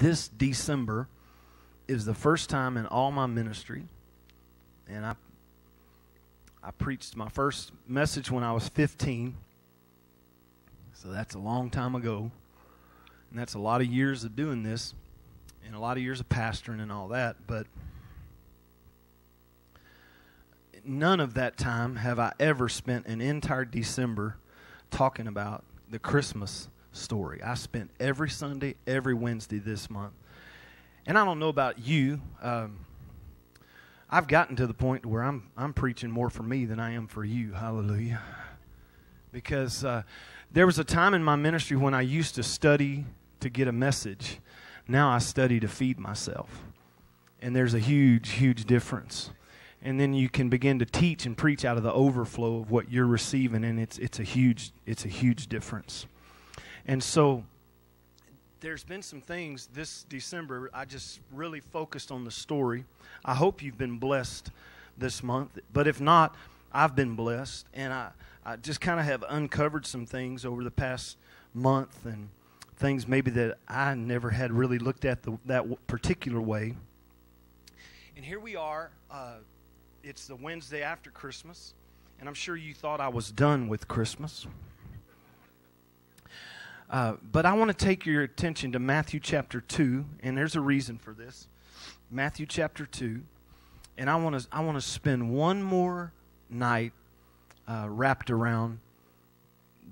this December is the first time in all my ministry, and I I preached my first message when I was 15. So that's a long time ago. And that's a lot of years of doing this and a lot of years of pastoring and all that, but none of that time have I ever spent an entire December talking about the Christmas story. I spent every Sunday, every Wednesday this month. And I don't know about you. Um, I've gotten to the point where I'm I'm preaching more for me than I am for you. Hallelujah. Because uh, there was a time in my ministry when I used to study to get a message. Now I study to feed myself. And there's a huge, huge difference. And then you can begin to teach and preach out of the overflow of what you're receiving, and it's it's a huge it's a huge difference. And so there's been some things this December I just really focused on the story. I hope you've been blessed this month, but if not, I've been blessed, and I, I just kind of have uncovered some things over the past month and things maybe that I never had really looked at the, that particular way. And here we are. Uh, it's the Wednesday after Christmas, and I'm sure you thought I was done with Christmas. Uh, but I want to take your attention to Matthew chapter 2, and there's a reason for this. Matthew chapter 2, and I want to I want to spend one more night uh, wrapped around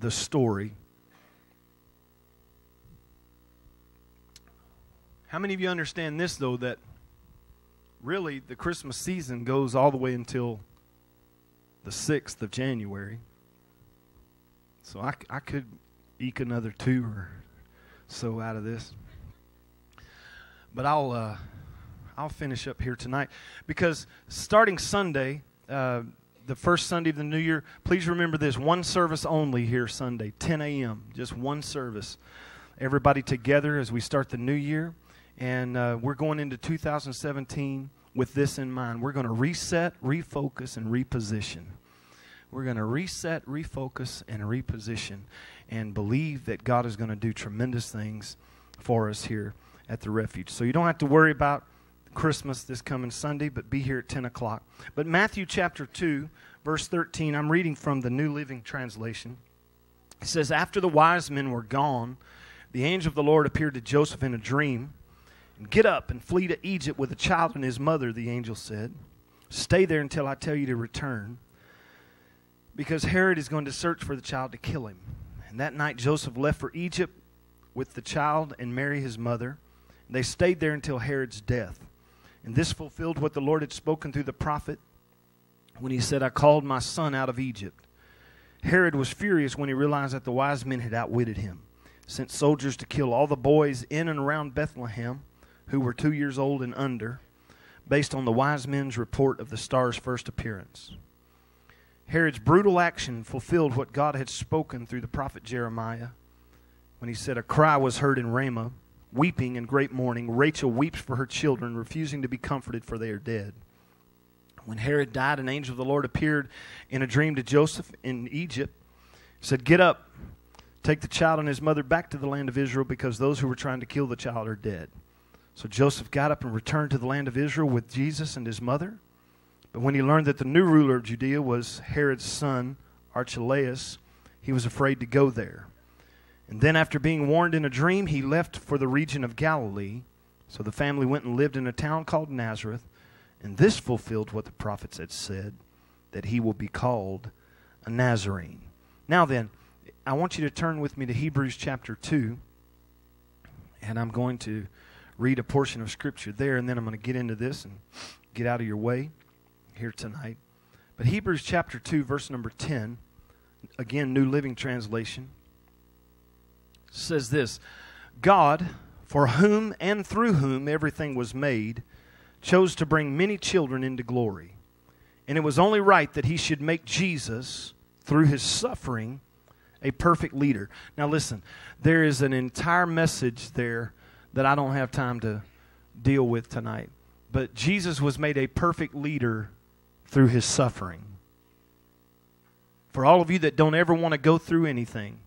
the story How many of you understand this, though, that really the Christmas season goes all the way until the 6th of January? So I, I could eke another two or so out of this. But I'll, uh, I'll finish up here tonight because starting Sunday, uh, the first Sunday of the new year, please remember this one service only here Sunday, 10 a.m., just one service. Everybody together as we start the new year. And uh, we're going into 2017 with this in mind. We're going to reset, refocus, and reposition. We're going to reset, refocus, and reposition and believe that God is going to do tremendous things for us here at the refuge. So you don't have to worry about Christmas this coming Sunday, but be here at 10 o'clock. But Matthew chapter 2, verse 13, I'm reading from the New Living Translation. It says, After the wise men were gone, the angel of the Lord appeared to Joseph in a dream. Get up and flee to Egypt with the child and his mother, the angel said. Stay there until I tell you to return, because Herod is going to search for the child to kill him. And that night Joseph left for Egypt with the child and Mary, his mother. And they stayed there until Herod's death. And this fulfilled what the Lord had spoken through the prophet when he said, I called my son out of Egypt. Herod was furious when he realized that the wise men had outwitted him, sent soldiers to kill all the boys in and around Bethlehem who were two years old and under, based on the wise men's report of the star's first appearance. Herod's brutal action fulfilled what God had spoken through the prophet Jeremiah when he said, A cry was heard in Ramah, weeping in great mourning. Rachel weeps for her children, refusing to be comforted, for they are dead. When Herod died, an angel of the Lord appeared in a dream to Joseph in Egypt. said, Get up, take the child and his mother back to the land of Israel, because those who were trying to kill the child are dead. So Joseph got up and returned to the land of Israel with Jesus and his mother. But when he learned that the new ruler of Judea was Herod's son, Archelaus, he was afraid to go there. And then, after being warned in a dream, he left for the region of Galilee. So the family went and lived in a town called Nazareth. And this fulfilled what the prophets had said that he will be called a Nazarene. Now, then, I want you to turn with me to Hebrews chapter 2. And I'm going to read a portion of Scripture there, and then I'm going to get into this and get out of your way here tonight. But Hebrews chapter 2, verse number 10, again, New Living Translation, says this God, for whom and through whom everything was made, chose to bring many children into glory. And it was only right that he should make Jesus, through his suffering, a perfect leader. Now, listen, there is an entire message there that I don't have time to deal with tonight. But Jesus was made a perfect leader through his suffering. For all of you that don't ever want to go through anything,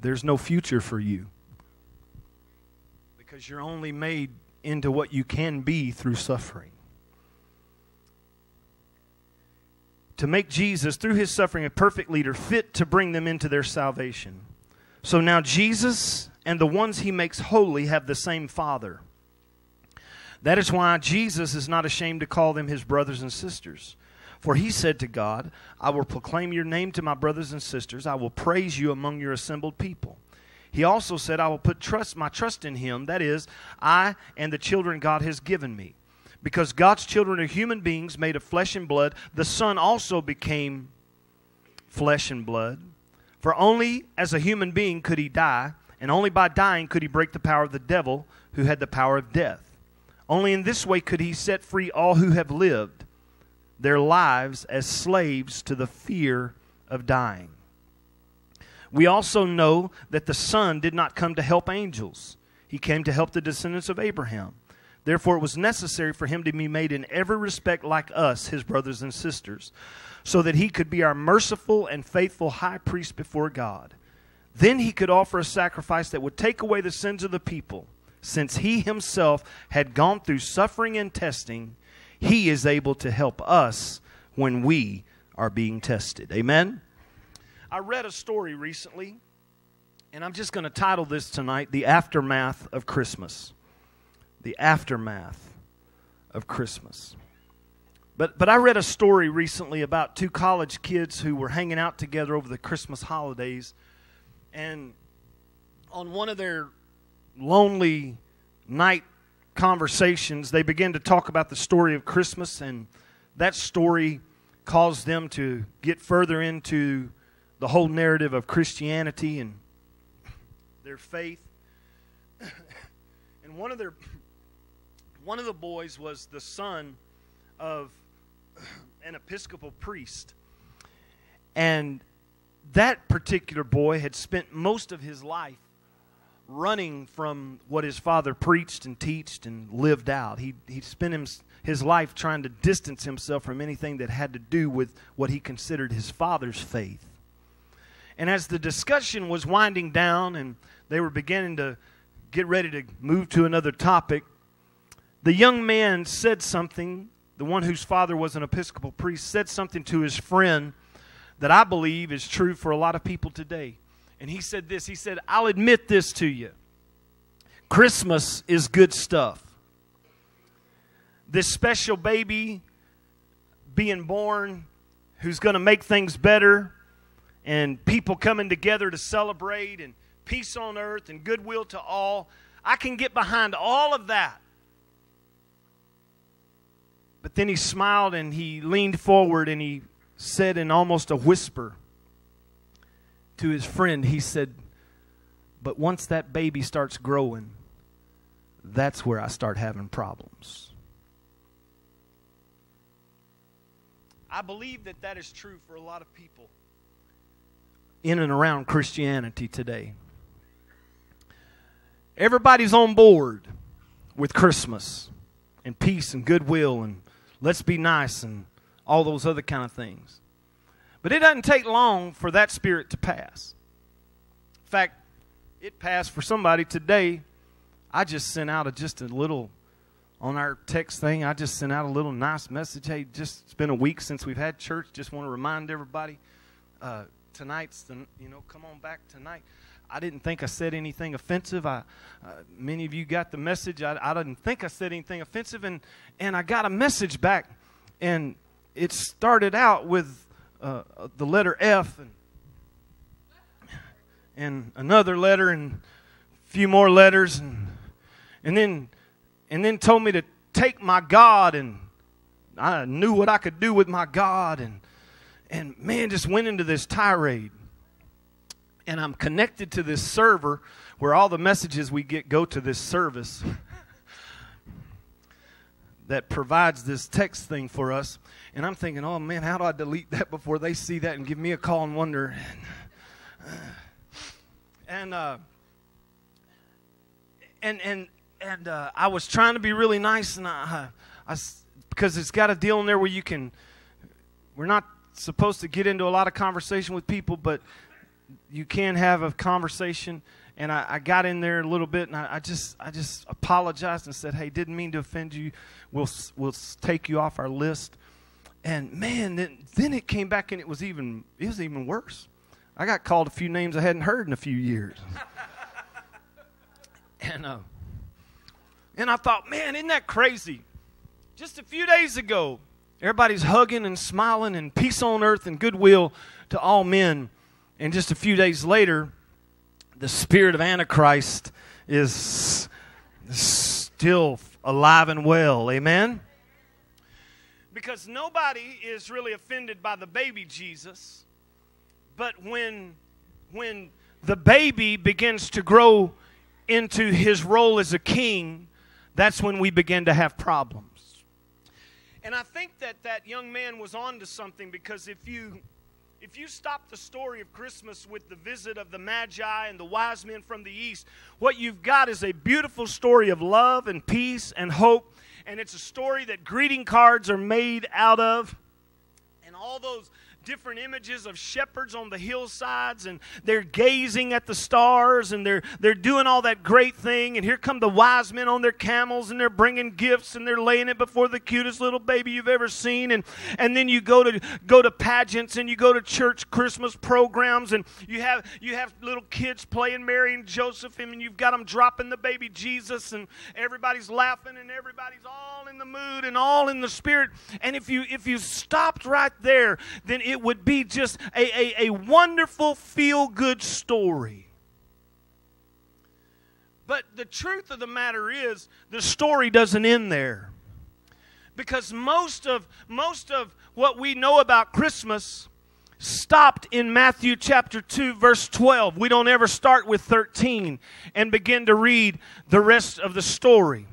there's no future for you. Because you're only made into what you can be through suffering. To make Jesus, through his suffering, a perfect leader, fit to bring them into their salvation. So now Jesus and the ones he makes holy have the same Father. That is why Jesus is not ashamed to call them his brothers and sisters. For he said to God, I will proclaim your name to my brothers and sisters. I will praise you among your assembled people. He also said, I will put trust, my trust in him, that is, I and the children God has given me. Because God's children are human beings made of flesh and blood, the Son also became flesh and blood. For only as a human being could he die, and only by dying could he break the power of the devil, who had the power of death. Only in this way could he set free all who have lived their lives as slaves to the fear of dying. We also know that the Son did not come to help angels, he came to help the descendants of Abraham. Therefore, it was necessary for him to be made in every respect like us, his brothers and sisters, so that he could be our merciful and faithful high priest before God. Then he could offer a sacrifice that would take away the sins of the people. Since he himself had gone through suffering and testing, he is able to help us when we are being tested. Amen? I read a story recently, and I'm just going to title this tonight The Aftermath of Christmas. The Aftermath of Christmas. But, but I read a story recently about two college kids who were hanging out together over the Christmas holidays. And on one of their lonely night conversations, they began to talk about the story of Christmas, and that story caused them to get further into the whole narrative of Christianity and their faith. and one of their one of the boys was the son of an Episcopal priest. And that particular boy had spent most of his life running from what his father preached and taught and lived out. He, he spent his, his life trying to distance himself from anything that had to do with what he considered his father's faith. And as the discussion was winding down and they were beginning to get ready to move to another topic, the young man said something, the one whose father was an Episcopal priest, said something to his friend that I believe is true for a lot of people today. And he said this He said, I'll admit this to you. Christmas is good stuff. This special baby being born who's going to make things better and people coming together to celebrate and peace on earth and goodwill to all. I can get behind all of that. But then he smiled and he leaned forward and he said in almost a whisper, to his friend, he said, But once that baby starts growing, that's where I start having problems. I believe that that is true for a lot of people in and around Christianity today. Everybody's on board with Christmas and peace and goodwill and let's be nice and all those other kind of things. But it doesn't take long for that spirit to pass. In fact, it passed for somebody today. I just sent out a, just a little on our text thing. I just sent out a little nice message. Hey, just it's been a week since we've had church. Just want to remind everybody uh, tonight's the you know come on back tonight. I didn't think I said anything offensive. I, uh, many of you got the message. I, I didn't think I said anything offensive, and and I got a message back, and it started out with uh, the letter F and, and another letter and a few more letters and and then and then told me to take my God and I knew what I could do with my God and and man just went into this tirade. And I'm connected to this server where all the messages we get go to this service that provides this text thing for us. And I'm thinking, oh man, how do I delete that before they see that and give me a call and wonder? And uh, and and and uh, I was trying to be really nice, and I, I because it's got a deal in there where you can. We're not supposed to get into a lot of conversation with people, but you can have a conversation. And I, I got in there a little bit, and I, I just I just apologized and said, "Hey, didn't mean to offend you. We'll we'll take you off our list." And man, then, then it came back, and it was even it was even worse. I got called a few names I hadn't heard in a few years. and uh, and I thought, man, isn't that crazy? Just a few days ago, everybody's hugging and smiling and peace on earth and goodwill to all men. And just a few days later, the spirit of Antichrist is still alive and well. Amen? Because nobody is really offended by the baby Jesus. But when, when the baby begins to grow into his role as a king, that's when we begin to have problems. And I think that that young man was on to something because if you if you stop the story of Christmas with the visit of the Magi and the wise men from the east, what you've got is a beautiful story of love and peace and hope. And it's a story that greeting cards are made out of. And all those different images of shepherds on the hillsides and they're gazing at the stars and they're they're doing all that great thing and here come the wise men on their camels and they're bringing gifts and they're laying it before the cutest little baby you've ever seen and and then you go to go to pageants and you go to church Christmas programs and you have you have little kids playing Mary and Joseph and you've got them dropping the baby Jesus and everybody's laughing and everybody's all in the mood and all in the spirit and if you if you stopped right there then it it would be just a, a, a wonderful, feel good story. But the truth of the matter is, the story doesn't end there. Because most of, most of what we know about Christmas stopped in Matthew chapter 2, verse 12. We don't ever start with 13 and begin to read the rest of the story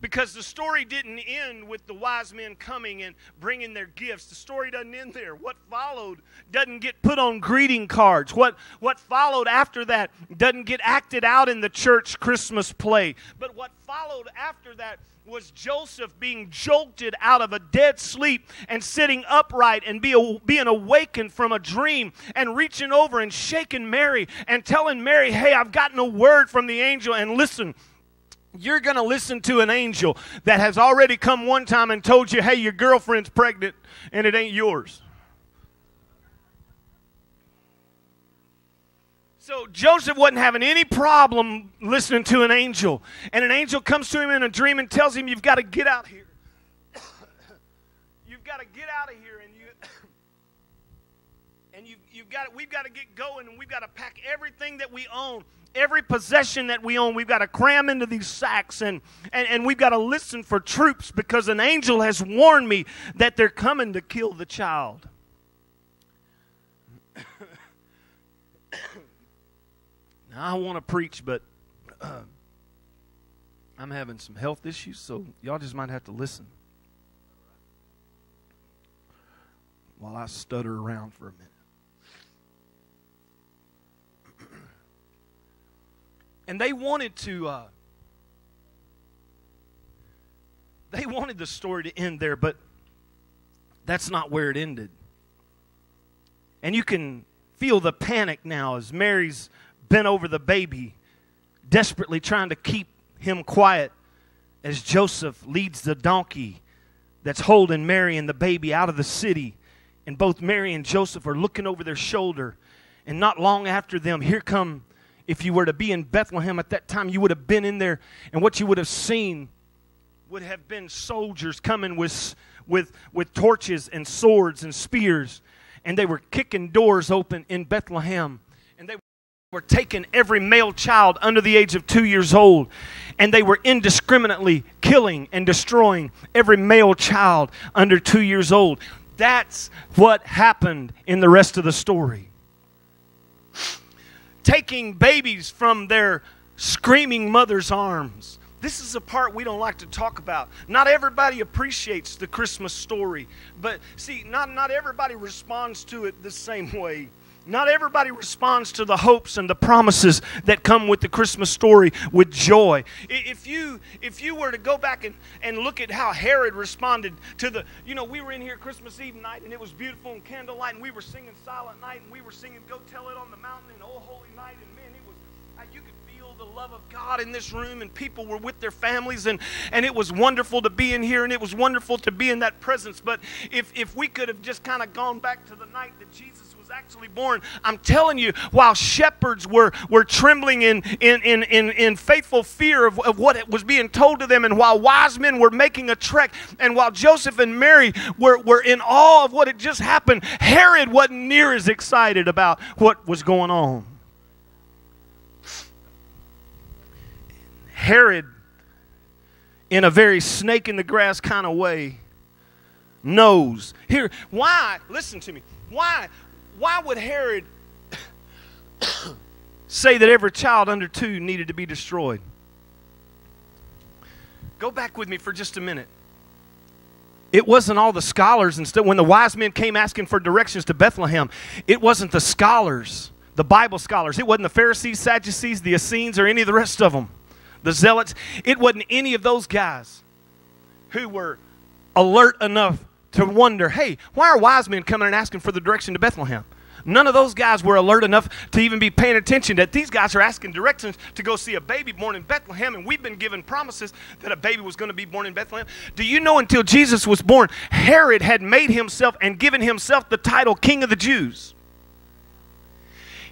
because the story didn't end with the wise men coming and bringing their gifts. The story doesn't end there. What followed doesn't get put on greeting cards. What, what followed after that doesn't get acted out in the church Christmas play. But what followed after that was Joseph being jolted out of a dead sleep and sitting upright and be, being awakened from a dream and reaching over and shaking Mary and telling Mary, Hey, I've gotten a word from the angel. And listen, you're going to listen to an angel that has already come one time and told you, hey, your girlfriend's pregnant and it ain't yours. So Joseph wasn't having any problem listening to an angel. And an angel comes to him in a dream and tells him, You've got to get out here. you've got to get out of here and you and you you've got we've got to get going and we've got to pack everything that we own every possession that we own, we've got to cram into these sacks and, and, and we've got to listen for troops because an angel has warned me that they're coming to kill the child. now, I want to preach, but uh, I'm having some health issues, so y'all just might have to listen while I stutter around for a minute. And they wanted to, uh, they wanted the story to end there, but that's not where it ended. And you can feel the panic now as Mary's bent over the baby, desperately trying to keep him quiet as Joseph leads the donkey that's holding Mary and the baby out of the city. And both Mary and Joseph are looking over their shoulder. And not long after them, here come if you were to be in Bethlehem at that time, you would have been in there, and what you would have seen would have been soldiers coming with, with, with torches and swords and spears, and they were kicking doors open in Bethlehem, and they were taking every male child under the age of two years old, and they were indiscriminately killing and destroying every male child under two years old. That's what happened in the rest of the story taking babies from their screaming mother's arms. This is a part we don't like to talk about. Not everybody appreciates the Christmas story, but see, not, not everybody responds to it the same way. Not everybody responds to the hopes and the promises that come with the Christmas story with joy. If you if you were to go back and, and look at how Herod responded to the, you know, we were in here Christmas Eve night and it was beautiful and candlelight and we were singing Silent Night and we were singing Go Tell It on the Mountain and Oh Holy Night and man, it was you could feel the love of God in this room and people were with their families and, and it was wonderful to be in here and it was wonderful to be in that presence. But if, if we could have just kind of gone back to the night that Jesus actually born. I'm telling you, while shepherds were, were trembling in, in, in, in, in faithful fear of, of what was being told to them, and while wise men were making a trek, and while Joseph and Mary were, were in awe of what had just happened, Herod wasn't near as excited about what was going on. Herod, in a very snake in the grass kind of way, knows. Here, why? Listen to me. Why? Why would Herod say that every child under two needed to be destroyed? Go back with me for just a minute. It wasn't all the scholars and stuff. When the wise men came asking for directions to Bethlehem, it wasn't the scholars, the Bible scholars. It wasn't the Pharisees, Sadducees, the Essenes, or any of the rest of them, the Zealots. It wasn't any of those guys who were alert enough to wonder, hey, why are wise men coming and asking for the direction to Bethlehem? None of those guys were alert enough to even be paying attention that these guys are asking directions to go see a baby born in Bethlehem, and we've been given promises that a baby was going to be born in Bethlehem. Do you know until Jesus was born, Herod had made himself and given himself the title King of the Jews?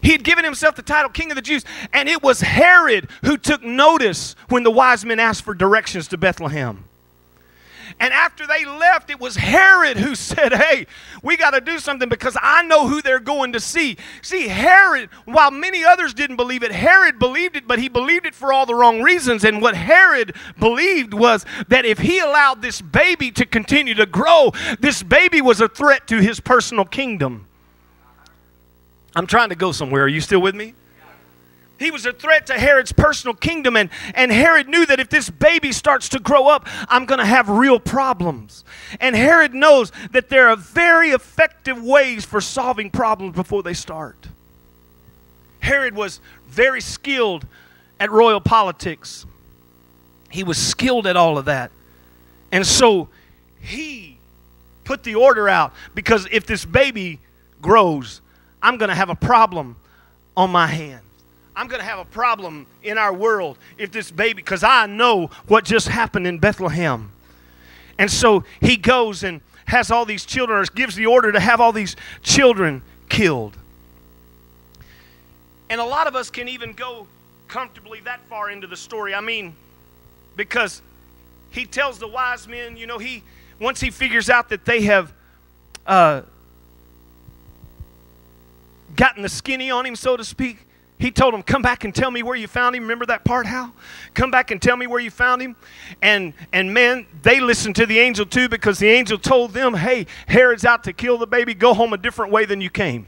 He had given himself the title King of the Jews, and it was Herod who took notice when the wise men asked for directions to Bethlehem. And after they left, it was Herod who said, Hey, we got to do something because I know who they're going to see. See, Herod, while many others didn't believe it, Herod believed it, but he believed it for all the wrong reasons. And what Herod believed was that if he allowed this baby to continue to grow, this baby was a threat to his personal kingdom. I'm trying to go somewhere. Are you still with me? He was a threat to Herod's personal kingdom, and, and Herod knew that if this baby starts to grow up, I'm going to have real problems. And Herod knows that there are very effective ways for solving problems before they start. Herod was very skilled at royal politics, he was skilled at all of that. And so he put the order out because if this baby grows, I'm going to have a problem on my hands. I'm going to have a problem in our world if this baby, because I know what just happened in Bethlehem. And so he goes and has all these children, or gives the order to have all these children killed. And a lot of us can even go comfortably that far into the story. I mean, because he tells the wise men, you know, he once he figures out that they have uh, gotten the skinny on him, so to speak, he told them, Come back and tell me where you found him. Remember that part, Hal? Come back and tell me where you found him. And, and man, they listened to the angel too because the angel told them, Hey, Herod's out to kill the baby. Go home a different way than you came.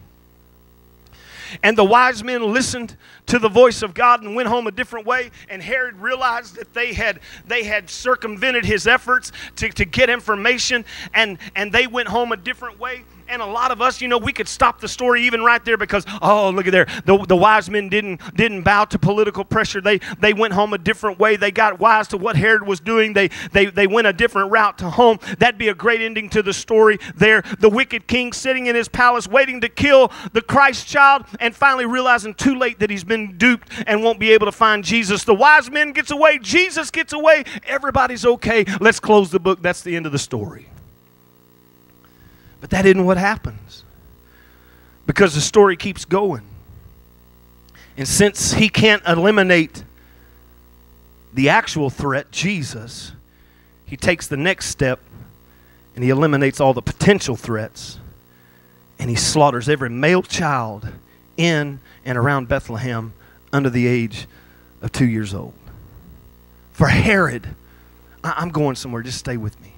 And the wise men listened to the voice of God and went home a different way. And Herod realized that they had, they had circumvented his efforts to, to get information, and, and they went home a different way. And a lot of us, you know, we could stop the story even right there because, oh, look at there. The, the wise men didn't, didn't bow to political pressure. They, they went home a different way. They got wise to what Herod was doing. They, they, they went a different route to home. That'd be a great ending to the story there. The wicked king sitting in his palace waiting to kill the Christ child and finally realizing too late that he's been duped and won't be able to find Jesus. The wise men gets away. Jesus gets away. Everybody's okay. Let's close the book. That's the end of the story. But that isn't what happens because the story keeps going. And since he can't eliminate the actual threat, Jesus, he takes the next step and he eliminates all the potential threats and he slaughters every male child in and around Bethlehem under the age of two years old. For Herod, I'm going somewhere, just stay with me.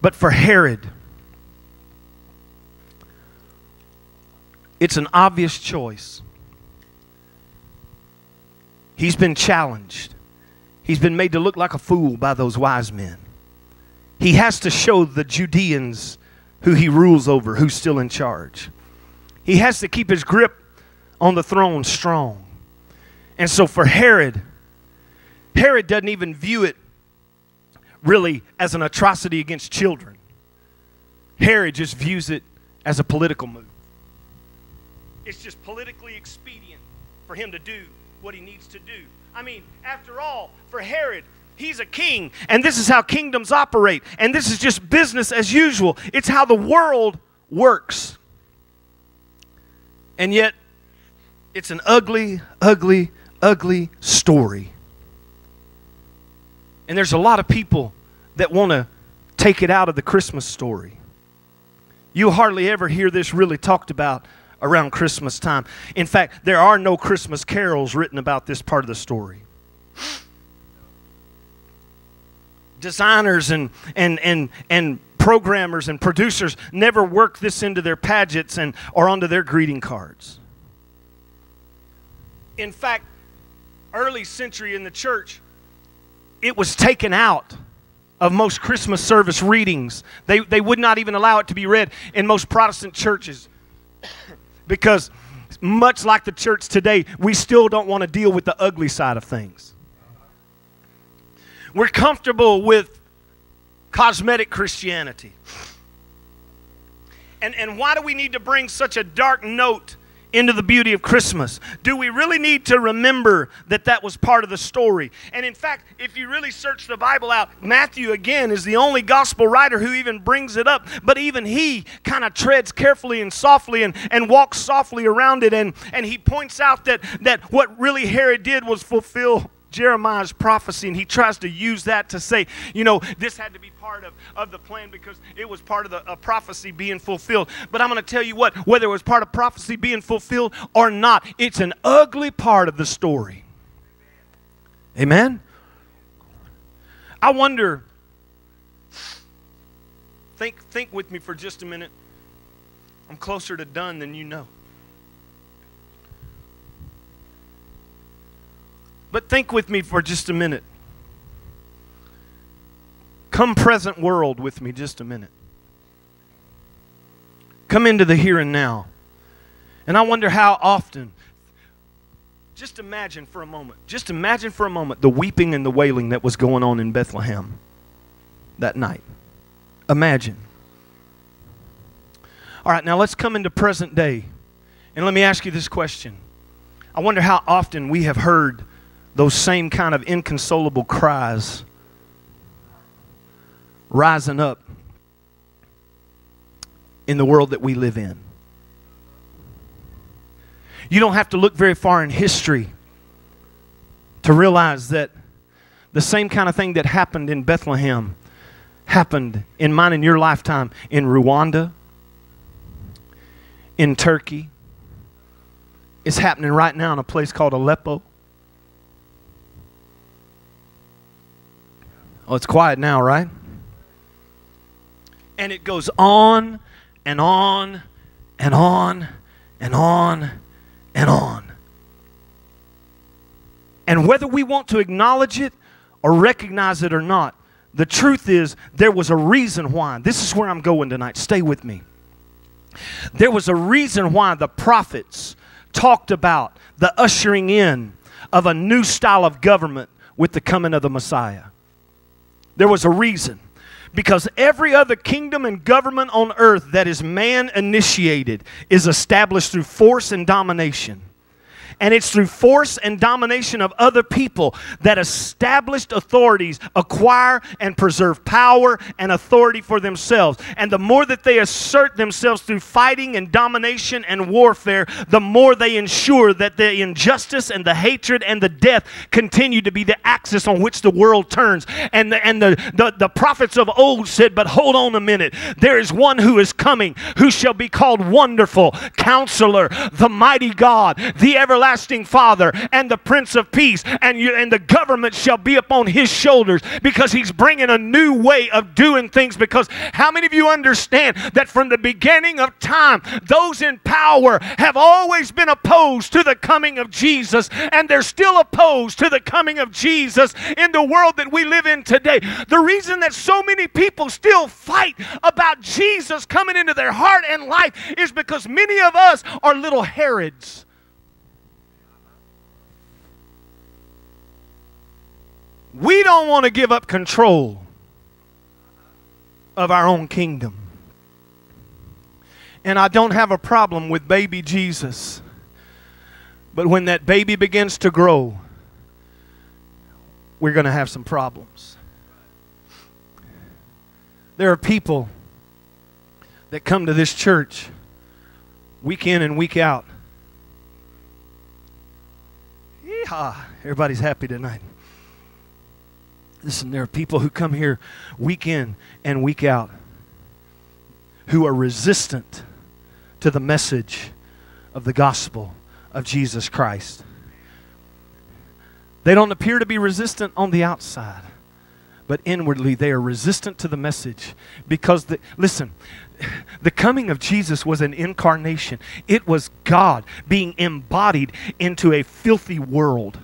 But for Herod, It's an obvious choice. He's been challenged. He's been made to look like a fool by those wise men. He has to show the Judeans who he rules over, who's still in charge. he has to keep his grip on the throne strong. And so for Herod, Herod doesn't even view it really as an atrocity against children. Herod just views it as a political move. It's just politically expedient for him to do what he needs to do. I mean, after all, for Herod, he's a king, and this is how kingdoms operate, and this is just business as usual. It's how the world works. And yet, it's an ugly, ugly, ugly story. And there's a lot of people that want to take it out of the Christmas story. You hardly ever hear this really talked about around Christmas time. In fact, there are no Christmas carols written about this part of the story. Designers and, and, and, and programmers and producers never work this into their pageants and, or onto their greeting cards. In fact, early century in the church, it was taken out of most Christmas service readings. They, they would not even allow it to be read in most Protestant churches because, much like the church today, we still don't want to deal with the ugly side of things. We're comfortable with cosmetic Christianity. And, and why do we need to bring such a dark note into the beauty of Christmas? Do we really need to remember that that was part of the story? And in fact, if you really search the Bible out, Matthew again is the only gospel writer who even brings it up, but even he kind of treads carefully and softly and, and walks softly around it. And, and he points out that, that what really Herod did was fulfill Jeremiah's prophecy, and he tries to use that to say, you know, this had to be part of, of the plan because it was part of the a prophecy being fulfilled. But I'm going to tell you what, whether it was part of prophecy being fulfilled or not, it's an ugly part of the story. Amen? I wonder, think, think with me for just a minute. I'm closer to done than you know. But think with me for just a minute. Come, present world, with me just a minute. Come into the here and now. And I wonder how often, just imagine for a moment, just imagine for a moment the weeping and the wailing that was going on in Bethlehem that night. Imagine. All right, now let's come into present day. And let me ask you this question. I wonder how often we have heard those same kind of inconsolable cries rising up in the world that we live in. You don't have to look very far in history to realize that the same kind of thing that happened in Bethlehem happened in mine and your lifetime in Rwanda, in Turkey. It's happening right now in a place called Aleppo. Oh, it's quiet now, right? And it goes on and on and on and on and on. And whether we want to acknowledge it or recognize it or not, the truth is there was a reason why. This is where I'm going tonight. Stay with me. There was a reason why the prophets talked about the ushering in of a new style of government with the coming of the Messiah. There was a reason. Because every other kingdom and government on earth that is man initiated is established through force and domination. And it's through force and domination of other people that established authorities acquire and preserve power and authority for themselves. And the more that they assert themselves through fighting and domination and warfare, the more they ensure that the injustice and the hatred and the death continue to be the axis on which the world turns. And the, and the, the, the prophets of old said, But hold on a minute. There is one who is coming who shall be called Wonderful, Counselor, the Mighty God, the Everlasting everlasting Father and the Prince of Peace, and, you, and the government shall be upon his shoulders because he's bringing a new way of doing things. Because how many of you understand that from the beginning of time, those in power have always been opposed to the coming of Jesus, and they're still opposed to the coming of Jesus in the world that we live in today. The reason that so many people still fight about Jesus coming into their heart and life is because many of us are little Herods. We don't want to give up control of our own kingdom. And I don't have a problem with baby Jesus. But when that baby begins to grow, we're going to have some problems. There are people that come to this church week in and week out. Yeehaw. Everybody's happy tonight. Listen, there are people who come here week in and week out who are resistant to the message of the gospel of Jesus Christ. They don't appear to be resistant on the outside, but inwardly they are resistant to the message because, the, listen, the coming of Jesus was an incarnation. It was God being embodied into a filthy world.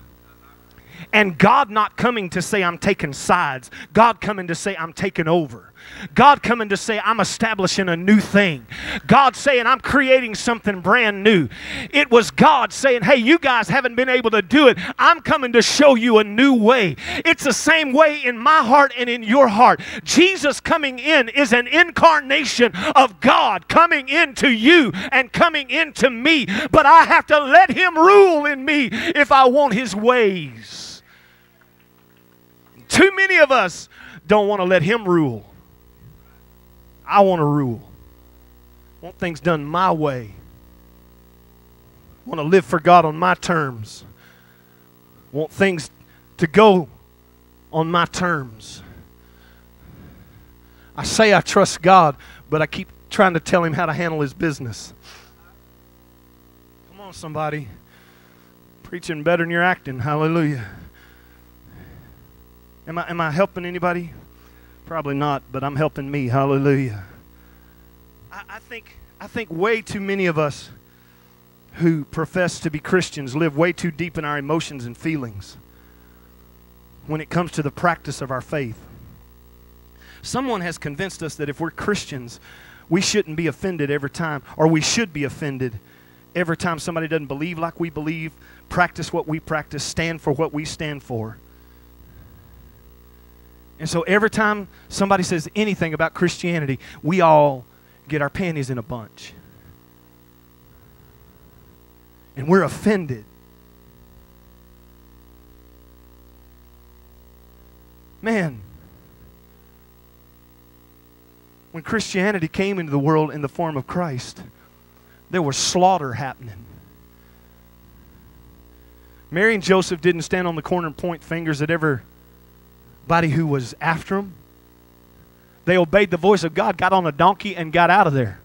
And God not coming to say, I'm taking sides. God coming to say, I'm taking over. God coming to say, I'm establishing a new thing. God saying, I'm creating something brand new. It was God saying, Hey, you guys haven't been able to do it. I'm coming to show you a new way. It's the same way in my heart and in your heart. Jesus coming in is an incarnation of God coming into you and coming into me. But I have to let Him rule in me if I want His ways. Too many of us don't want to let Him rule. I want to rule. Want things done my way. Want to live for God on my terms. Want things to go on my terms. I say I trust God, but I keep trying to tell him how to handle his business. Come on, somebody. Preaching better than you're acting. Hallelujah. Am I, am I helping anybody? Probably not, but I'm helping me. Hallelujah. I, I, think, I think way too many of us who profess to be Christians live way too deep in our emotions and feelings when it comes to the practice of our faith. Someone has convinced us that if we're Christians, we shouldn't be offended every time, or we should be offended every time somebody doesn't believe like we believe, practice what we practice, stand for what we stand for. And so every time somebody says anything about Christianity, we all get our panties in a bunch. And we're offended. Man, when Christianity came into the world in the form of Christ, there was slaughter happening. Mary and Joseph didn't stand on the corner and point fingers at every Anybody who was after them, they obeyed the voice of God, got on a donkey, and got out of there.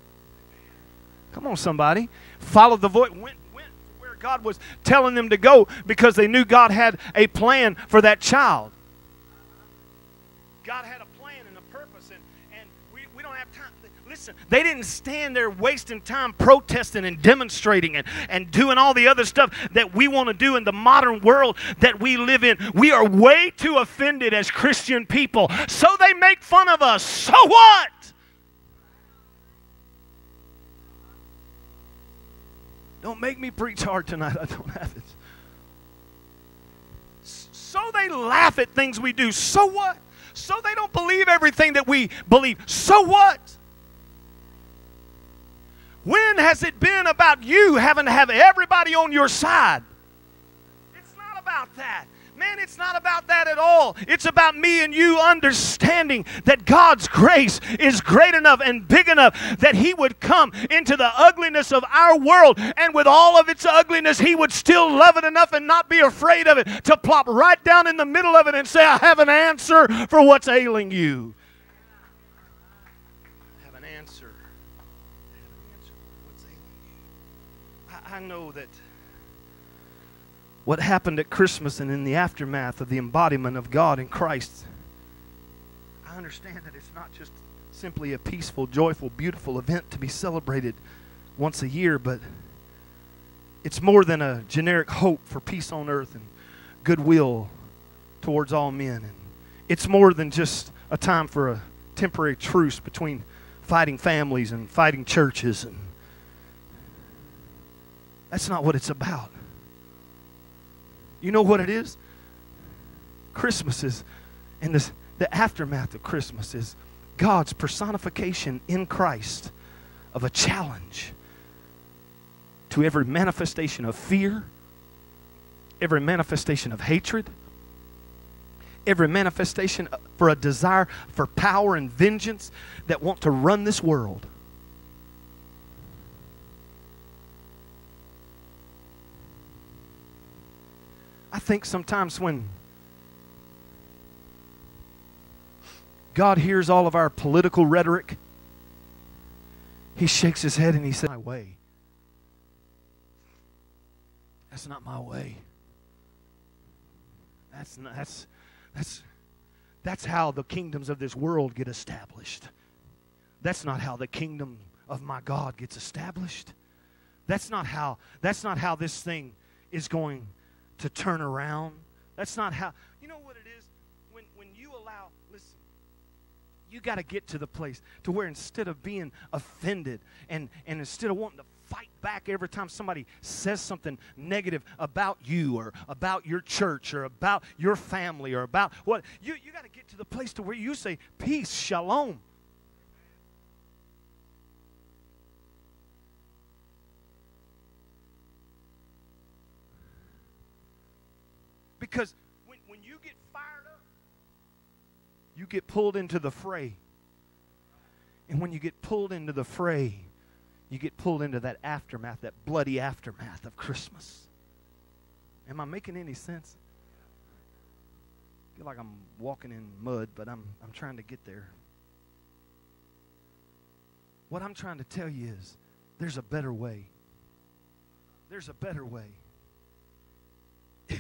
Come on, somebody. Followed the voice, went, went where God was telling them to go because they knew God had a plan for that child. God had a They didn't stand there wasting time protesting and demonstrating and, and doing all the other stuff that we want to do in the modern world that we live in. We are way too offended as Christian people. So they make fun of us. So what? Don't make me preach hard tonight. I don't have it. So they laugh at things we do. So what? So they don't believe everything that we believe. So what? When has it been about you having to have everybody on your side? It's not about that. Man, it's not about that at all. It's about me and you understanding that God's grace is great enough and big enough that He would come into the ugliness of our world, and with all of its ugliness, He would still love it enough and not be afraid of it to plop right down in the middle of it and say, I have an answer for what's ailing you. I know that what happened at Christmas and in the aftermath of the embodiment of God in Christ, I understand that it's not just simply a peaceful, joyful, beautiful event to be celebrated once a year, but it's more than a generic hope for peace on earth and goodwill towards all men. And it's more than just a time for a temporary truce between fighting families and fighting churches and that's not what it's about. You know what it is? Christmas is, and this, the aftermath of Christmas is God's personification in Christ of a challenge to every manifestation of fear, every manifestation of hatred, every manifestation for a desire for power and vengeance that want to run this world. I think sometimes when God hears all of our political rhetoric, he shakes his head and he says, My way. That's not my way. That's not, that's that's that's how the kingdoms of this world get established. That's not how the kingdom of my God gets established. That's not how that's not how this thing is going to turn around. That's not how. You know what it is? When, when you allow, listen, you got to get to the place to where instead of being offended and, and instead of wanting to fight back every time somebody says something negative about you or about your church or about your family or about what, you, you got to get to the place to where you say, peace, shalom. Because when, when you get fired up, you get pulled into the fray. And when you get pulled into the fray, you get pulled into that aftermath, that bloody aftermath of Christmas. Am I making any sense? I feel like I'm walking in mud, but I'm, I'm trying to get there. What I'm trying to tell you is there's a better way. There's a better way.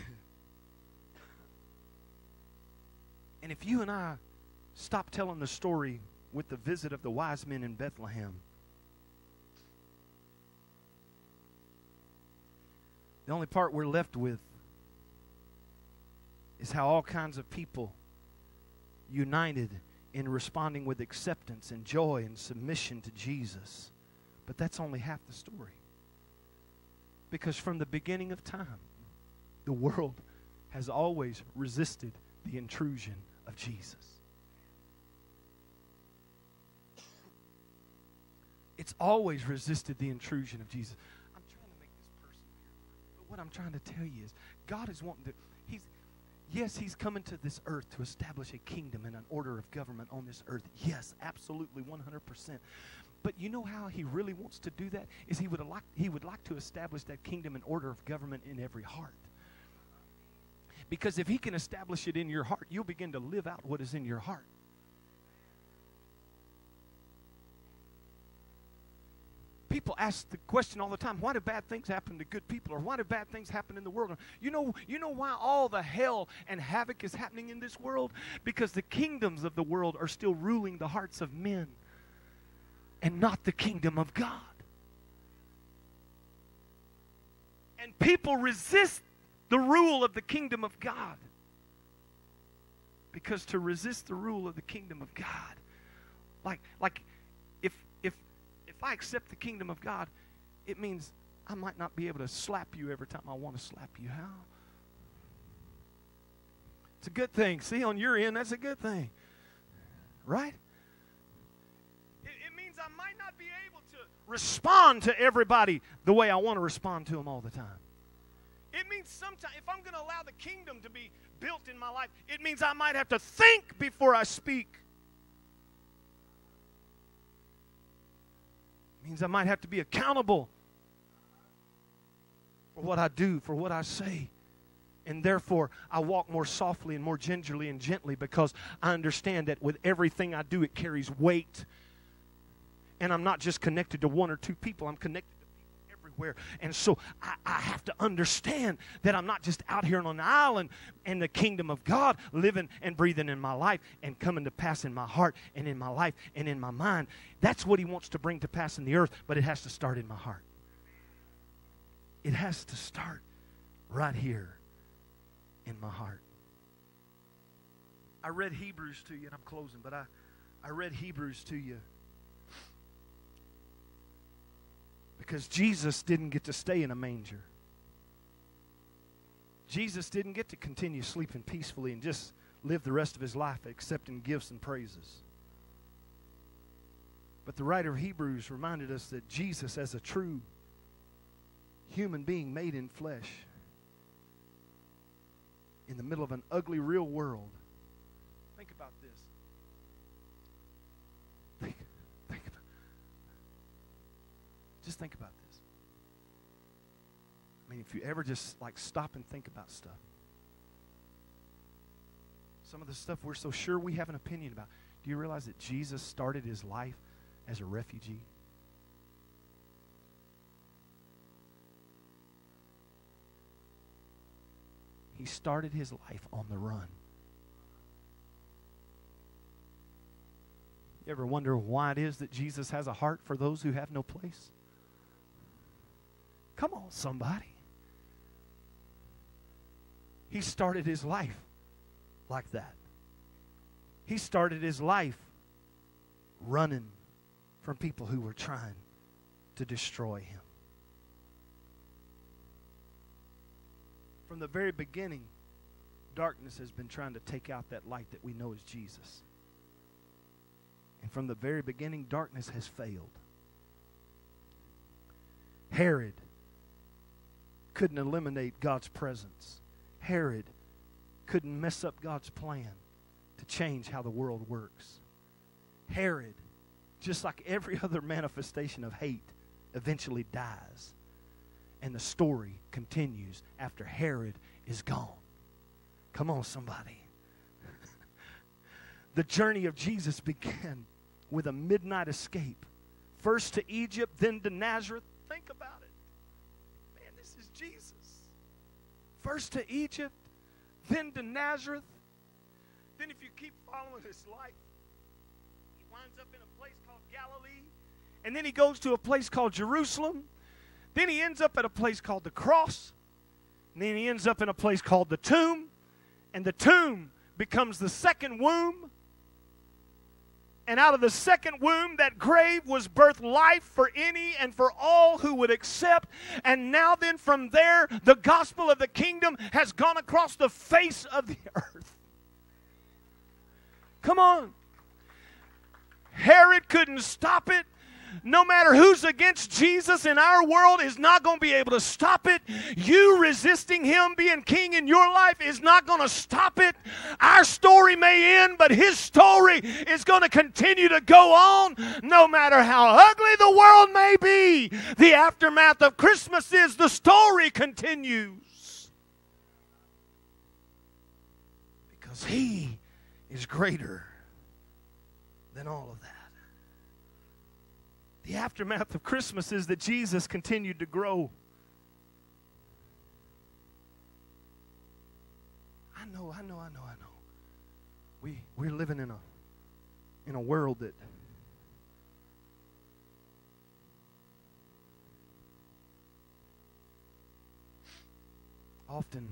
And if you and I stop telling the story with the visit of the wise men in Bethlehem, the only part we're left with is how all kinds of people united in responding with acceptance and joy and submission to Jesus. But that's only half the story. Because from the beginning of time, the world has always resisted the intrusion of Jesus. It's always resisted the intrusion of Jesus. I'm trying to make this personal here, but what I'm trying to tell you is God is wanting to, He's, yes, He's coming to this earth to establish a kingdom and an order of government on this earth. Yes, absolutely, 100%. But you know how he really wants to do that? Is he would like he would like to establish that kingdom and order of government in every heart. Because if He can establish it in your heart, you'll begin to live out what is in your heart. people ask the question all the time why do bad things happen to good people? Or why do bad things happen in the world? You know you know why all the hell and havoc is happening in this world? Because the kingdoms of the world are still ruling the hearts of men and not the kingdom of god. And people resist the rule of the kingdom of God. Because to resist the rule of the kingdom of God, like, like if, if, if I accept the kingdom of God, it means I might not be able to slap you every time I want to slap you. How? It's a good thing. See, on your end, that's a good thing. Right? It, it means I might not be able to respond to everybody the way I want to respond to them all the time. It means sometimes, if I'm going to allow the kingdom to be built in my life, it means I might have to think before I speak. It means I might have to be accountable for what I do, for what I say. And therefore, I walk more softly and more gingerly and gently because I understand that with everything I do, it carries weight. And I'm not just connected to one or two people, I'm connected everywhere. And so I, I have to understand that I'm not just out here on an island and the kingdom of God living and breathing in my life and coming to pass in my heart and in my life and in my mind. That's what He wants to bring to pass in the earth, but it has to start in my heart. It has to start right here in my heart. I read Hebrews to you, and I'm closing, but I, I read Hebrews to you because Jesus didn't get to stay in a manger. Jesus didn't get to continue sleeping peacefully and just live the rest of his life accepting gifts and praises. But the writer of Hebrews reminded us that Jesus, as a true human being made in flesh, in the middle of an ugly real world, think about this. Think, think about, just think about this. I mean, if you ever just like stop and think about stuff, some of the stuff we're so sure we have an opinion about. Do you realize that Jesus started his life as a refugee? He started his life on the run. You ever wonder why it is that Jesus has a heart for those who have no place? Come on, somebody. He started his life like that. He started his life running from people who were trying to destroy him. From the very beginning, darkness has been trying to take out that light that we know is Jesus. And from the very beginning, darkness has failed. Herod couldn't eliminate God's presence. Herod couldn't mess up God's plan to change how the world works. Herod, just like every other manifestation of hate, eventually dies. And the story continues after Herod is gone. Come on, somebody. the journey of Jesus began with a midnight escape. First to Egypt, then to Nazareth. Think about it. Man, this is Jesus. First to Egypt, then to Nazareth. Then, if you keep following his life, he winds up in a place called Galilee. And then he goes to a place called Jerusalem. Then he ends up at a place called the cross. And then he ends up in a place called the tomb. And the tomb becomes the second womb. And out of the second womb, that grave was birthed life for any and for all who would accept. And now, then, from there, the gospel of the kingdom has gone across the face of the earth. Come on. Herod couldn't stop it no matter who's against Jesus in our world is not going to be able to stop it. You resisting him being king in your life is not going to stop it. Our story may end, but his story is going to continue to go on no matter how ugly the world may be. The aftermath of Christmas is the story continues. Because he is greater than all of that. The aftermath of Christmas is that Jesus continued to grow. I know, I know, I know, I know. We we're living in a in a world that often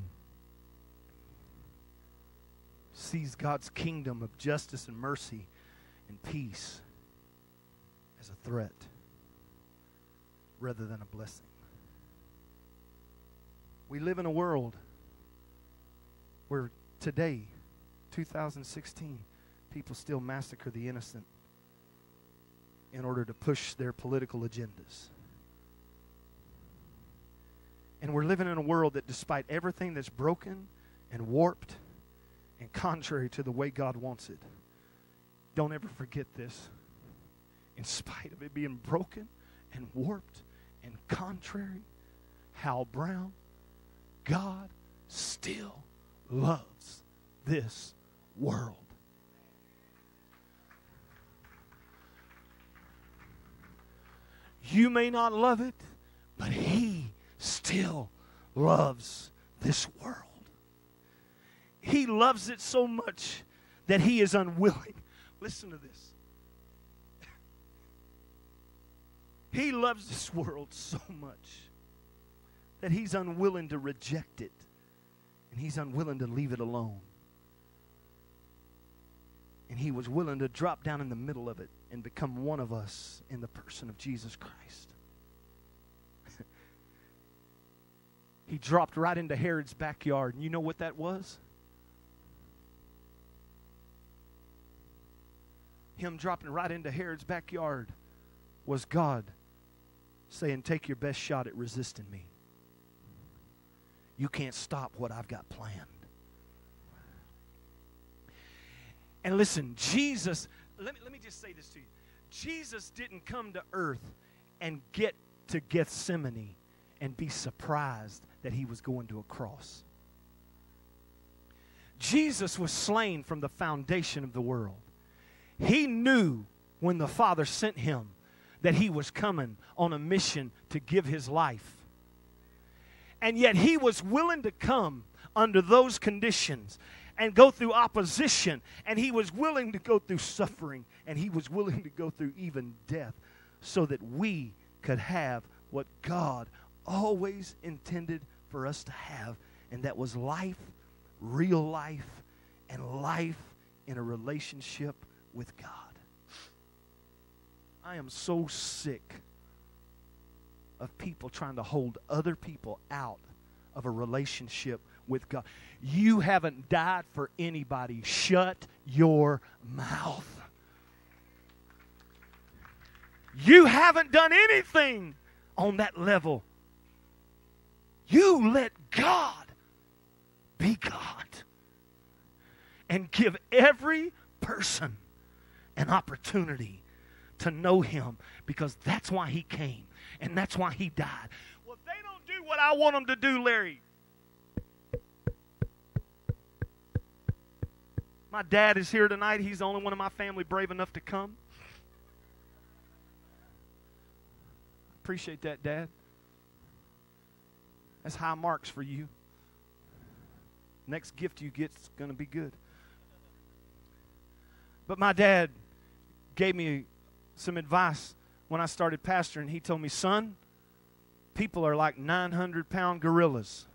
sees God's kingdom of justice and mercy and peace as a threat rather than a blessing. We live in a world where today, 2016, people still massacre the innocent in order to push their political agendas. And we're living in a world that, despite everything that's broken and warped and contrary to the way God wants it, don't ever forget this in spite of it being broken and warped and contrary, Hal Brown, God still loves this world. You may not love it, But he still loves this world. He loves it so much that he is unwilling. Listen to this. He loves this world so much that he's unwilling to reject it and he's unwilling to leave it alone. And he was willing to drop down in the middle of it and become one of us in the person of Jesus Christ. he dropped right into Herod's backyard. And you know what that was? Him dropping right into Herod's backyard was God saying, Take your best shot at resisting me. You can't stop what I've got planned. And listen, Jesus, let me, let me just say this to you. Jesus didn't come to earth and get to Gethsemane and be surprised that he was going to a cross. Jesus was slain from the foundation of the world. He knew when the Father sent him that he was coming on a mission to give his life. And yet he was willing to come under those conditions and go through opposition. And he was willing to go through suffering. And he was willing to go through even death so that we could have what God always intended for us to have. And that was life, real life, and life in a relationship with God. I am so sick of people trying to hold other people out of a relationship with God. You haven't died for anybody. Shut your mouth. You haven't done anything on that level. You let God be God and give every person an opportunity to know Him because that's why He came and that's why He died. Well, they don't do what I want them to do, Larry. My dad is here tonight. He's the only one in my family brave enough to come. Appreciate that, Dad. That's high marks for you. Next gift you get's going to be good. But my dad gave me some advice when I started pastoring. He told me, son, people are like 900 pound gorillas.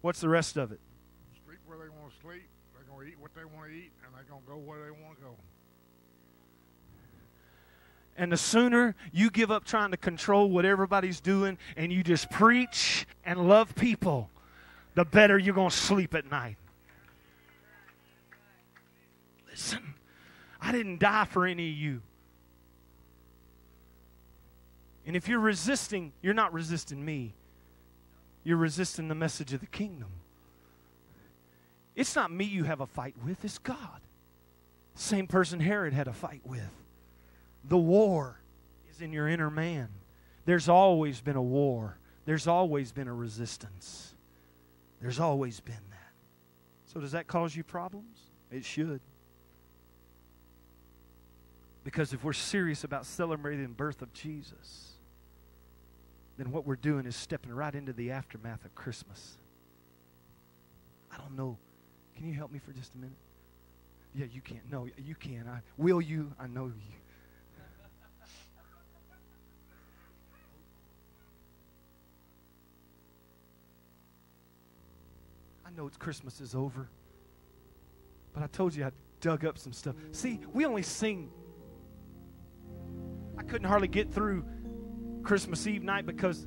What's the rest of it? Sleep where they want to sleep. They're going to eat what they want to eat, and they're going to go where they want to go. And the sooner you give up trying to control what everybody's doing and you just preach and love people, the better you're going to sleep at night. Listen, I didn't die for any of you. And if you're resisting, you're not resisting me. You're resisting the message of the kingdom. It's not me you have a fight with, it's God. Same person Herod had a fight with. The war is in your inner man. There's always been a war, there's always been a resistance. There's always been that. So, does that cause you problems? It should. Because if we're serious about celebrating the birth of Jesus, then what we're doing is stepping right into the aftermath of Christmas. I don't know. Can you help me for just a minute? Yeah, you can't. No, you can. I will you. I know you. I know it's Christmas is over. But I told you I dug up some stuff. See, we only sing. I couldn't hardly get through Christmas Eve night because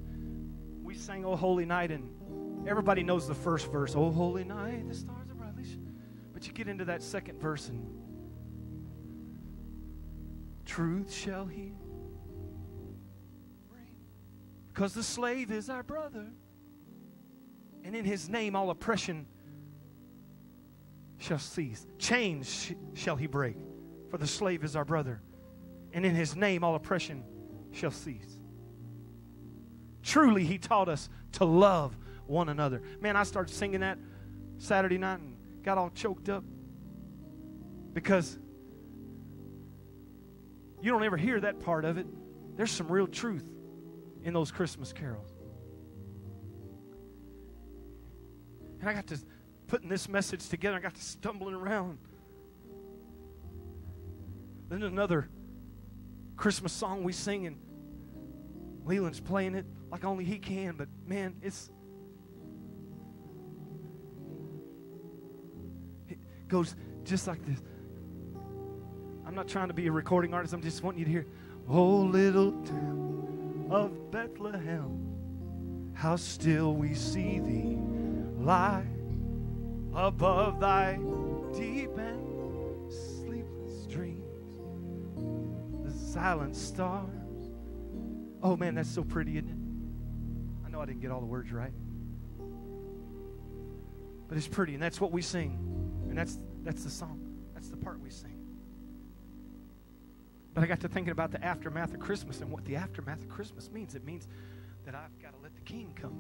we sang Oh Holy Night and everybody knows the first verse. Oh Holy Night, the stars are brightly. But you get into that second verse and truth shall he bring. Because the slave is our brother. And in his name all oppression shall cease. Chains shall he break. For the slave is our brother. And in his name all oppression shall cease. Truly, he taught us to love one another. Man, I started singing that Saturday night and got all choked up because You don't ever hear that part of it. There's some real truth in those Christmas carols. And I got to putting this message together. I got to stumbling around. Then another Christmas song we sing, and Leland's playing it like only he can. But man, it's it goes just like this. I'm not trying to be a recording artist. I'm just wanting you to hear, "Oh, little town of Bethlehem, how still we see thee lie above thy deep and silent stars." Oh man, that's so pretty, isn't it? I know I didn't get all the words right, but it's pretty, and that's what we sing, and that's that's the song. That's the part we sing. But I got to thinking about the aftermath of Christmas and what the aftermath of Christmas means. It means that I've got to let the king come.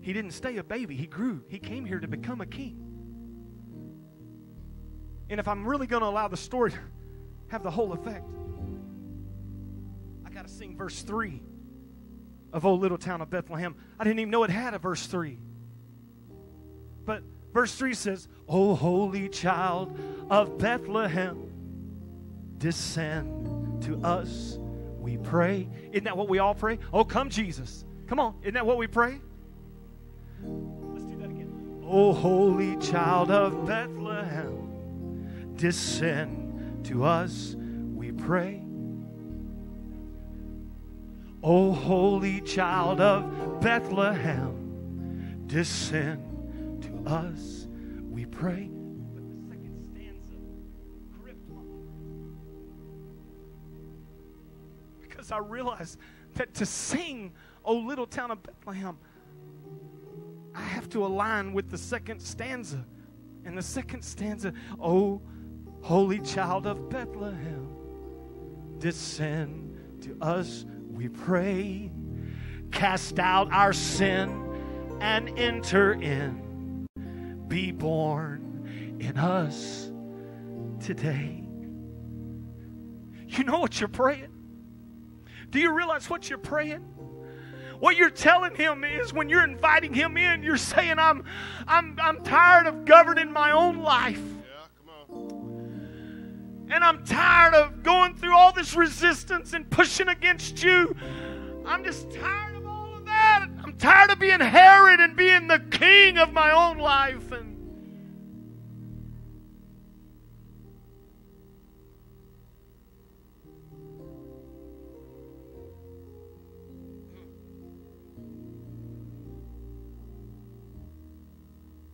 He didn't stay a baby, he grew. He came here to become a king. And if I'm really going to allow the story to have the whole effect, I got to sing verse 3 of O Little Town of Bethlehem. I didn't even know it had a verse 3. But verse 3 says, O holy child of Bethlehem, descend to us, we pray. Isn't that what we all pray? Oh, come, Jesus. Come on. Isn't that what we pray? Let's do that again. O holy child of Bethlehem, descend to us, we pray. O holy child of Bethlehem, descend to us, we pray. Because I realize that to sing, O little town of Bethlehem, I have to align with the second stanza. And the second stanza, O holy child of Bethlehem, descend to us, we pray. Cast out our sin and enter in. Be born in us today. You know what you're praying? Do you realize what you're praying? What you're telling him is when you're inviting him in, you're saying, I'm, I'm, I'm tired of governing my own life. And I'm tired of going through all this resistance and pushing against you. I'm just tired of all of that. I'm tired of being Herod and being the king of my own life. And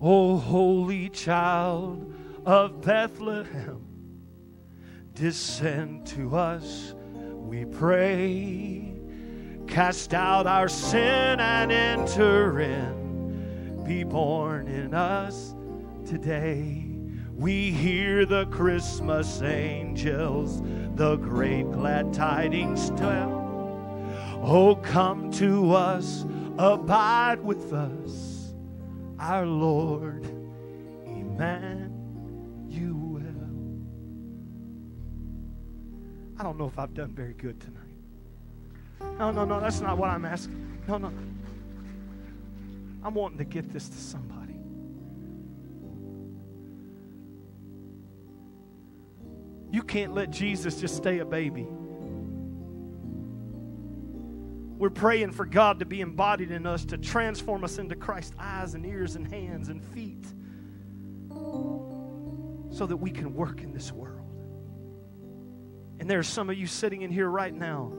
O holy child of Bethlehem, descend to us, we pray. Cast out our sin and enter in. Be born in us today. We hear the Christmas angels, the great glad tidings tell. Oh, come to us, abide with us, our Lord Emmanuel. I don't know if I've done very good tonight. No, no, no, that's not what I'm asking. No, no. I'm wanting to get this to somebody. You can't let Jesus just stay a baby. We're praying for God to be embodied in us, to transform us into Christ's eyes and ears and hands and feet so that we can work in this world. And there are some of you sitting in here right now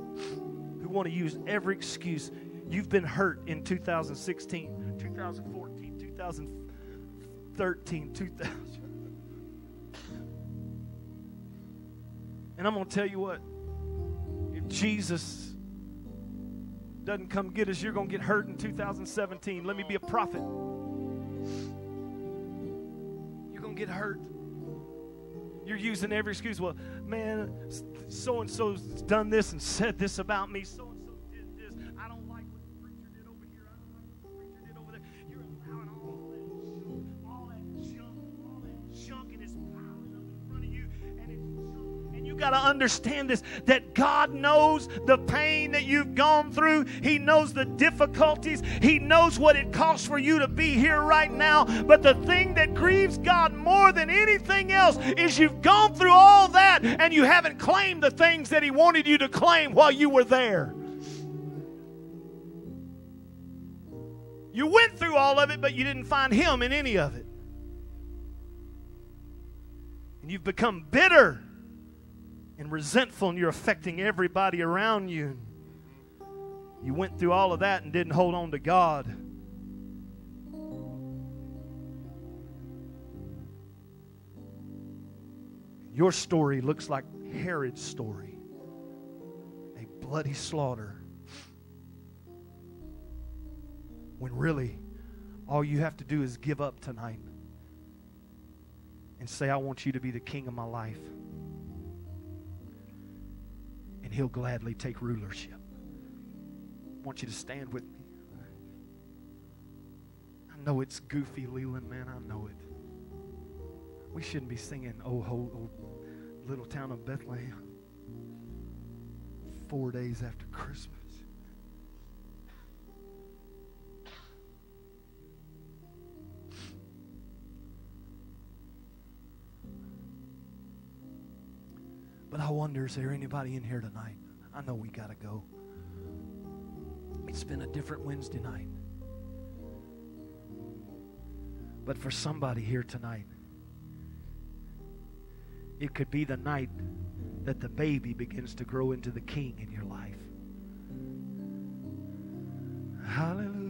who want to use every excuse. You've been hurt in 2016, 2014, 2013, 2000. And I'm going to tell you what if Jesus doesn't come get us, you're going to get hurt in 2017. Let me be a prophet. You're going to get hurt. You're using every excuse. Well, man, so and so's done this and said this about me. So and so did this. I don't like what the preacher did over here. I don't like what the preacher did over there. You're allowing all that junk, all that junk, all that junk, and it's piling up in front of you. And you got to understand this that God knows the pain that you've gone through, He knows the difficulties, He knows what it costs for you to be here right now. But the thing that grieves God more than anything else is you've gone through all that and you haven't claimed the things that He wanted you to claim while you were there. You went through all of it, but you didn't find Him in any of it. And you've become bitter and resentful, and you're affecting everybody around you. You went through all of that and didn't hold on to God. Your story looks like Herod's story a bloody slaughter. When really, all you have to do is give up tonight and say, I want you to be the king of my life. And he'll gladly take rulership. I want you to stand with me. I know it's goofy, Leland, man. I know it. We shouldn't be singing, Oh, oh, little town of Bethlehem, four days after Christmas. But I wonder, is there anybody in here tonight? I know we got to go. It's been a different Wednesday night. But for somebody here tonight, it could be the night that the baby begins to grow into the king in your life. Hallelujah.